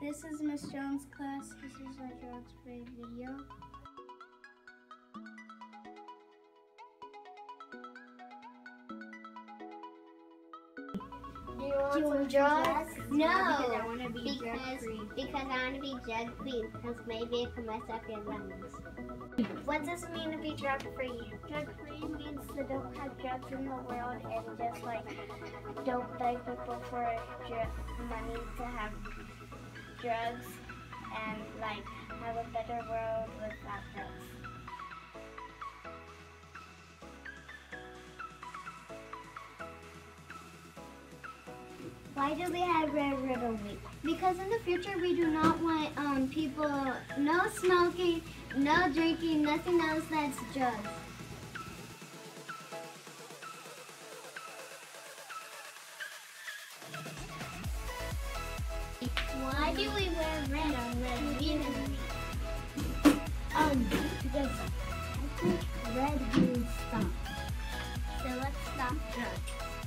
This is Miss Jones' class. This is our drugs free video. Do you want, Do you want drugs? drugs? No, Because I because, drug-free. because I want to be drug free. Because maybe it can mess up your lungs. What does it mean to be drug free? Drug free means they don't have drugs in the world and just like don't beg people for money to have drugs and like have a better world without drugs. Why do we have Red Ribbon Week? Because in the future we do not want um, people, no smoking, no drinking, nothing else that's drugs. Why do we wear red on red means? Um, because I think red means stop. So let's stop here.